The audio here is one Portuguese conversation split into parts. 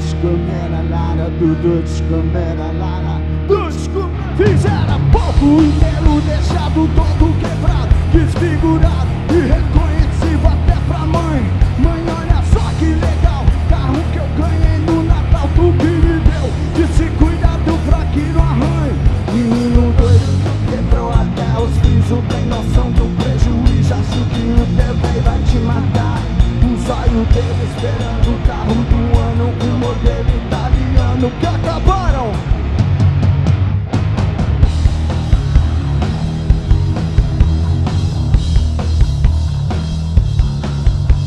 lara, dos comera lara, dos comera lara, dos comera Fizera pouco inteiro, deixado todo quebrado, desfigurado e reconhecido até pra mãe. Mãe, olha só que legal, carro que eu ganhei no Natal, tu que me deu. Disse cuida do fraquinho arranho. Menino doido, quebrou até os pisos, tem noção do prejuízo, acho que o teu vai te matar. Um zóio dele esperando que acabaram.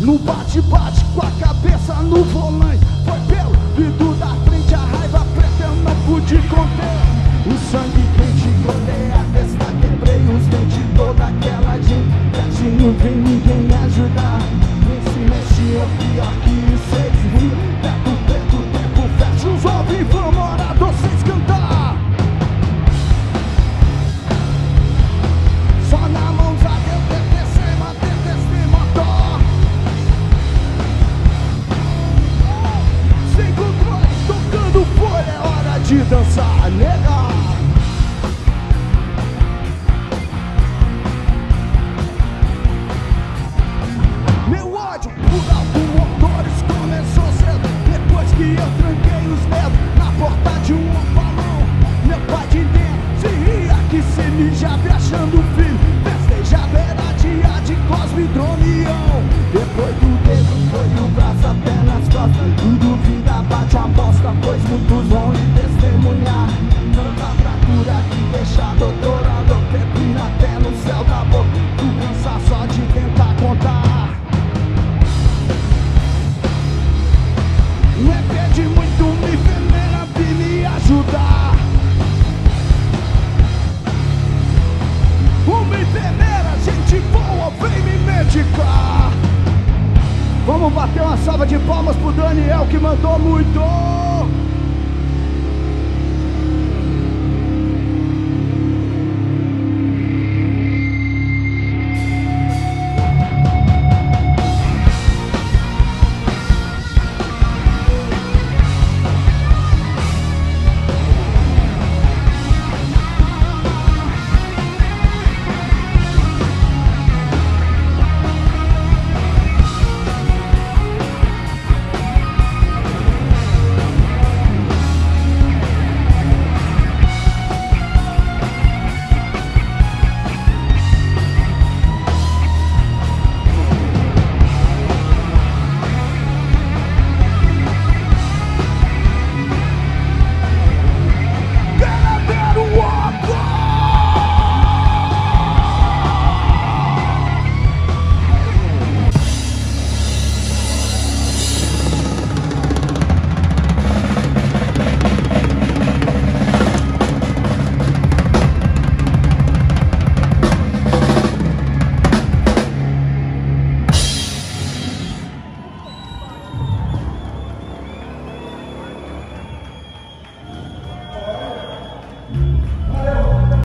No bate-bate com a cabeça no volante Foi pelo vidro da frente, a raiva preta eu não pude conter. O sangue quente, colei a testa, quebrei os dentes Toda aquela gente, não vem ninguém me ajudar. Nem se mexia, pior que isso de dançar, nega. Vamos bater uma salva de palmas pro Daniel que mandou muito